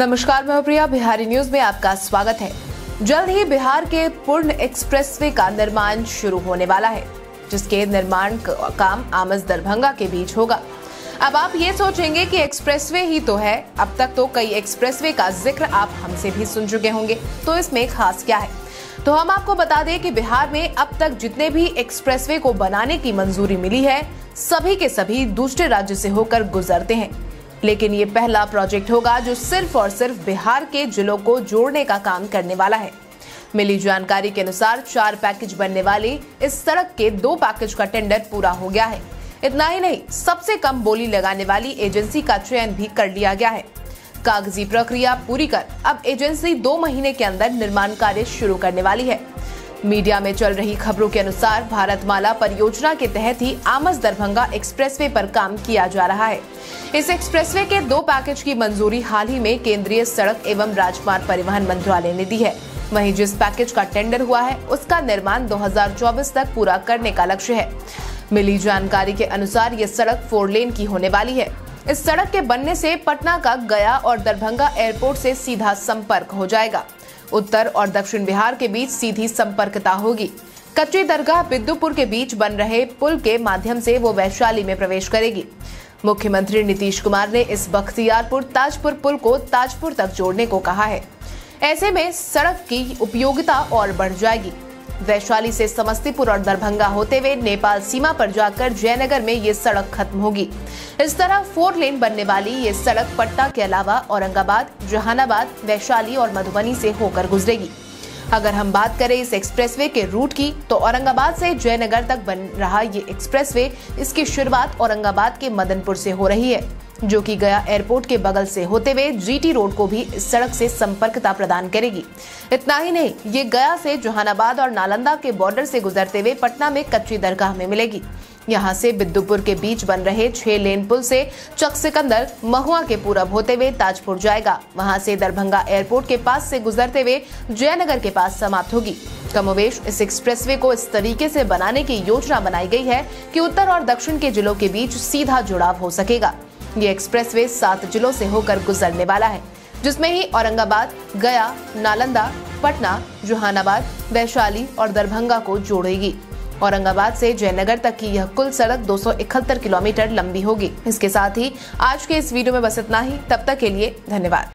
नमस्कार, मैं प्रिया। बिहारी न्यूज़ में आपका स्वागत है। जल्द ही बिहार के पूर्ण एक्सप्रेसवे का निर्माण शुरू होने वाला है, जिसके निर्माण काम आमस दरभंगा के बीच होगा। अब आप ये सोचेंगे कि एक्सप्रेसवे ही तो है। अब तक तो कई एक्सप्रेसवे का ज़िक्र आप हमसे भी सुन चुके होंगे। तो इसमें खास क्या है? तो हम आपको बता दें कि बिहार में अब तक जितने भी एक्सप्रेसवे को बनाने की मंजूरी मिली है, सभी के सभी दूसरे राज्य से होकर गुजरते हैं। लेकिन ये पहला प्रोजेक्ट होगा जो सिर्फ़ और सिर्फ़ बिहार के जिलों को जोड़ने का काम करने वाला है। मिली जानकारी के अनुसार चार पैकेज बनने वाली इस सड़क के दो पैकेज का टेंडर पूरा हो गया है। इतना ही नहीं, सबसे कम बोली लगाने वाली एजेंसी का चयन भी कर लिया गया है। कागज़ी प्रक्रिया पूरी कर अब एजेंसी दो महीने के अंदर निर्माण कार्य शुरू करने वाली है। मीडिया में चल रही खबरों के अनुसार भारतमाला परियोजना के तहत ही आमस दरभंगा एक्सप्रेसवे पर काम किया जा रहा है। इस एक्सप्रेसवे के दो पैकेज की मंजूरी हाल ही में केंद्रीय सड़क एवं राजमार्ग परिवहन मंत्रालय ने दी है। वहीं जिस पैकेज का टेंडर हुआ है, उसका निर्माण 2024 तक पूरा करने का लक्ष्य है। मिली जानकारी के अनुसार ये सड़क फोर लेन की होने वाली है। इस सड़क के बनने से पटना का गया और दरभंगा एयरपोर्ट से सीधा संपर्क हो जाएगा। उत्तर और दक्षिण बिहार के बीच सीधी संपर्कता होगी। कच्ची दरगाह बिद्दुपुर के बीच बन रहे पुल के माध्यम से वो वैशाली में प्रवेश करेगी। मुख्यमंत्री नीतीश कुमार ने इस बख्तियारपुर ताजपुर पुल को ताजपुर तक जोड़ने को कहा है। ऐसे में सड़क की उपयोगिता और बढ़ जाएगी। वैशाली से समस्तीपुर और दरभंगा होते हुए नेपाल सीमा पर जाकर जयनगर में ये सड़क खत्म होगी। इस तरह फोर लेन बनने वाली ये सड़क पटना के अलावा औरंगाबाद, जहानाबाद, वैशाली और मधुबनी से होकर गुजरेगी। अगर हम बात करें इस एक्सप्रेसवे के रूट की तो औरंगाबाद से जयनगर तक बन रहा ये एक्सप्रेसवे, इसकी शुरुआत औरंगाबाद के मदनपुर से हो रही है। जो कि गया एयरपोर्ट के बगल से होते हुए जीटी रोड को भी सड़क से संपर्कता प्रदान करेगी। इतना ही नहीं, ये गया से जहानाबाद और नालंदा के बॉर्डर से गुजरते हुए पटना में कच्ची दरगाह में मिलेगी। यहाँ से बिद्दुपुर के बीच बन रहे छह लेन पुल से चक सिकंदर महुआ के पूरब होते हुए ताजपुर जाएगा। वहाँ से दरभंगा एयरपोर्ट के पास से गुजरते हुए जयनगर के पास समाप्त होगी। कमोवेश इस एक्सप्रेसवे को इस तरीके से बनाने की योजना बनाई गई है कि उत्तर और दक्षिण के जिलों के बीच सीधा जुड़ाव हो सकेगा। ये एक्सप्रेसवे सात जिलों से होकर गुजरने वाला है, जिसमें ही औरंगाबाद, गया, नालंदा, पटना, जहानाबाद, वैशाली और दरभंगा को जोड़ेगी। औरंगाबाद से जयनगर तक की यह कुल सड़क 271 किलोमीटर लंबी होगी। इसके साथ ही आज के इस वीडियो में बस इतना ही। तब तक के लिए धन्यवाद।